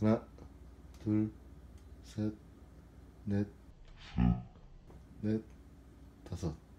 하나, 둘, 셋, 넷, 넷, 다섯.